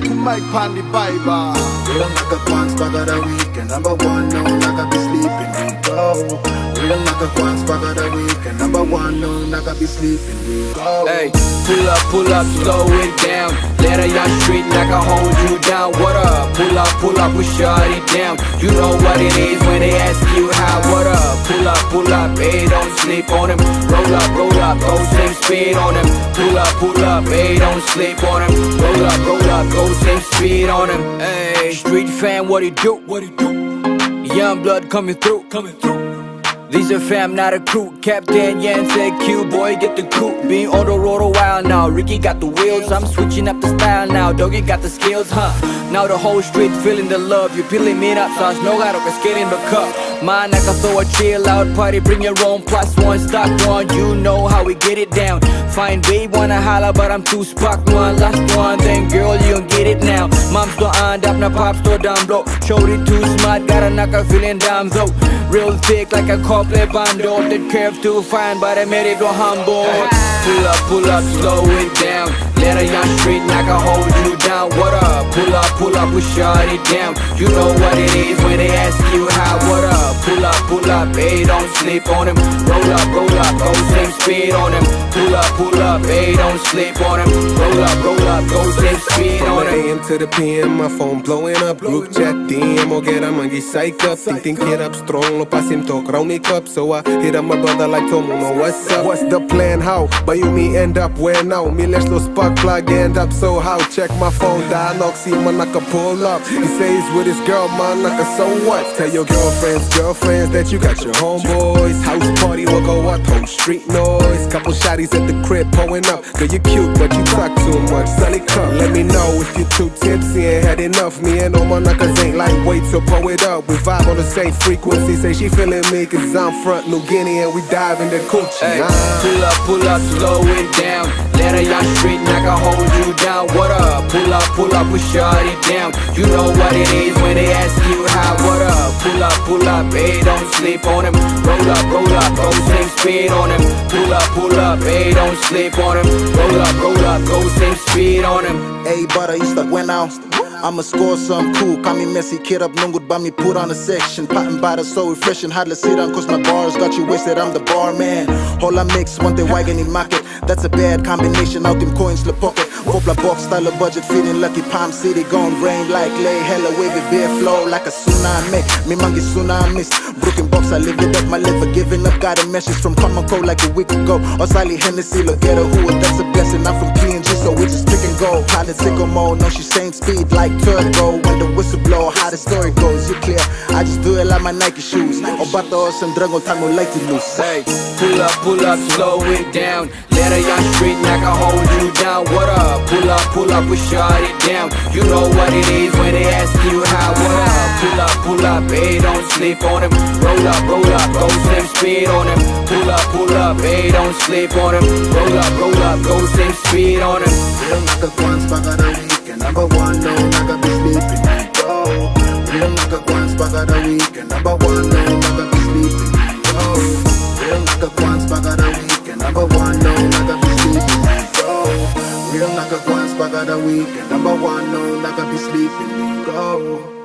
like Mike Pandy Bible. Real nigga pants bag of the weekend. Number one, no, nigga be sleeping. We go. Real nigga pants bag of the weekend. Number one, no, nigga be sleeping. We go. Hey, pull up, pull up, slow it down. Let a young street nigga hold you down. What up? Pull up, pull up, we shut it down. You know what it is when they ask you how. What up? Pull up, pull up, hey, don't sleep on him. Roll up, roll up, go same speed on him. Pull up, pull up, hey, don't sleep on him. Roll up, roll on him. Hey, street fan, what he do? What he do? Young blood coming through, coming through. These are fam, not a crew. Captain Yan said, Q boy, get the coupe. Being on the road a while now. Ricky got the wheels, I'm switching up the style now. Doggy got the skills, huh? Now the whole street feeling the love. You peeling me up, so no got to get in the cup. Man, I throw a chill out party, bring your own plus one, stock one. You know how we get it down. Fine babe, wanna holla, but I'm too spark one. Last one, then girl, Mom's up, na pop store down blow. Shorty too smart, got a knocker feeling down though. Real thick like a couple bando. The curve too fine, but I made it go humble. Pull up, pull up, slow it down. Let a young street knocker hold you down. What up? Pull up, pull up, we shut it down. You know what it is when they ask you how. What up? Pull up, pull up, hey, don't sleep on him. Roll up, roll up, go same speed on him. Pull up, pull up, hey, don't sleep on him. Roll up, roll up, go same speed AM to the PM, my phone blowing up. Group chat, DM, or get a monkey psych up. Think, think, get up strong, lo talk, round me cup. So I hit up my brother like Tomo, no what's up? What's the plan, how? But you me end up where now? Me let's no spark plug end up so how? Check my phone, dialogue, see man, I can pull up. He says with his girl, man, can so what? Tell your girlfriends, girlfriends that you got your homeboys. House party will go up, whole street noise. Couple shotties at the crib, pulling up. Girl, you cute, but you talk too much. Sully, come, let me know if you too tipsy and had enough Me and all my knuckles ain't lightweight, so pull it up We vibe on the same frequency Say she feeling me cause I'm front New Guinea and we dive in the coochie Hey, Ah. pull up, pull up, slow it down. Let a young street knocker hold you down. What up? Pull up, pull up, we shut it down. You know what it is when they ask you how. What up? Pull up, pull up, hey, don't sleep on him. Roll up, roll up, go same speed on him. Pull up, pull up, hey, don't sleep on him. Roll up, roll up, go same speed on him. Ey bara just att when out I'ma score some cool, Call me Messi kid up nungod ba me put on a section. Pattern by the so refreshing, hardly sit down cause my bars got you wasted, I'm the bar barman. Hålla mix, want the wagon in market That's a bad combination, out them coins the pocket. Vopla box style of budget, feeling lucky. Palm City Gon' rain like lay, hella wavy beer flow like a tsunami. Me mangi tsunamis, broken box I live it up, my liver giving up Got a message from Common Cold like a week ago. Osali Hennessy, look at her who that's a blessing. I'm from PNG so we just pick and go. Pilot sicko mode, no she same speed like turbo When the whistle blow, how the story goes, you clear I just do it like my Nike shoes Obato some dragon tango like to lose Hey, pull up, pull up, slow it down. Let a young street knocker hold you down. What up? Pull up, pull up, we shut it down. You know what it is when they ask you how. What up? Pull up, pull up, hey, don't sleep on him. Roll up, roll up, go same speed on him. Pull up, pull up, hey, don't sleep on him. Roll up, roll up, go same speed on him. week and number one no never be sleeping. Yo, real nigga once back of the week and number one no never be sleeping. Yo, real nigga once back of the week and number one no never be sleeping. Go.